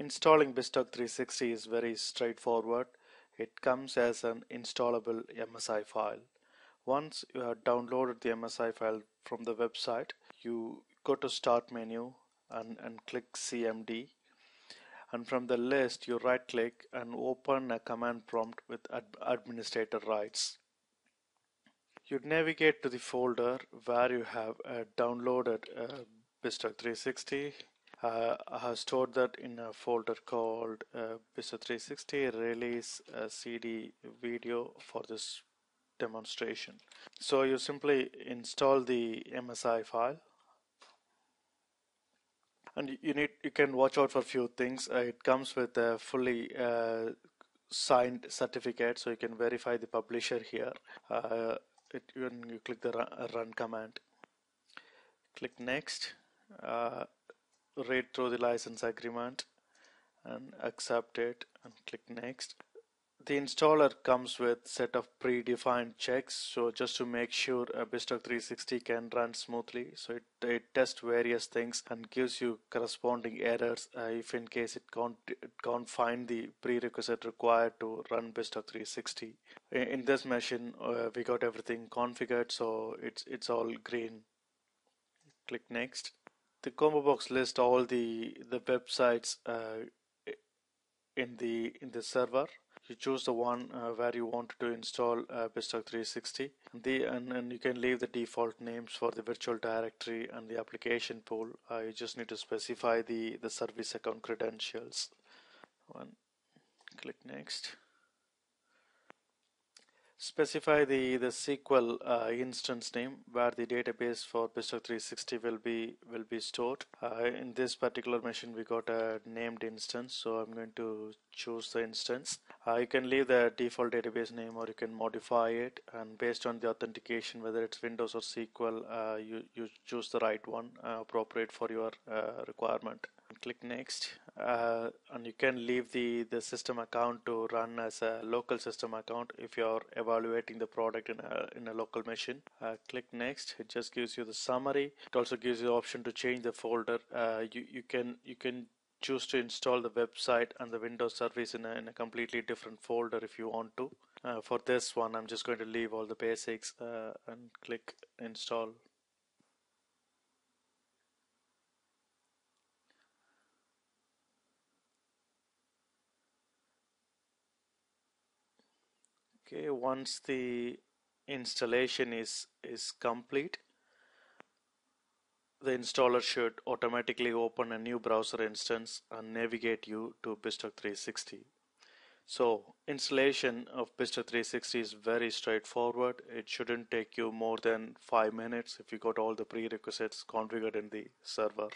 Installing BizTalk 360 is very straightforward. It comes as an installable MSI file. Once you have downloaded the MSI file from the website, you go to Start menu and, and click CMD. And from the list, you right click and open a command prompt with ad administrator rights. You navigate to the folder where you have uh, downloaded uh, BizTalk 360 uh, have stored that in a folder called uh, 360 release uh, CD video for this demonstration. So you simply install the MSI file and you need you can watch out for a few things. Uh, it comes with a fully uh, signed certificate so you can verify the publisher here. Uh, it, when you click the run, run command, click next. Uh, read through the license agreement and accept it and click next. The installer comes with set of predefined checks so just to make sure a BizTalk 360 can run smoothly. So it, it tests various things and gives you corresponding errors uh, if in case it can't it can't find the prerequisite required to run BizTalk 360 in, in this machine uh, we got everything configured so it's it's all green. Click next the combo box lists all the the websites uh, in the in the server. You choose the one uh, where you want to install uh, BizTalk 360 the and, and you can leave the default names for the virtual directory and the application pool. Uh, you just need to specify the the service account credentials. One click next specify the the SQL uh, instance name where the database for BizTalk 360 will be will be stored. Uh, in this particular machine, we got a named instance, so I'm going to choose the instance. Uh, you can leave the default database name or you can modify it, and based on the authentication, whether it's Windows or SQL, uh, you you choose the right one uh, appropriate for your uh, requirement click next uh, and you can leave the the system account to run as a local system account if you're evaluating the product in a in a local machine. Uh, click next. It just gives you the summary. It also gives you the option to change the folder. Uh, you you can you can choose to install the website and the Windows service in a, in a completely different folder if you want to. Uh, for this one I'm just going to leave all the basics uh, and click install okay once the installation is is complete the installer should automatically open a new browser instance and navigate you to BizTalk 360 so installation of BizTalk 360 is very straightforward. It shouldn't take you more than five minutes if you got all the prerequisites configured in the server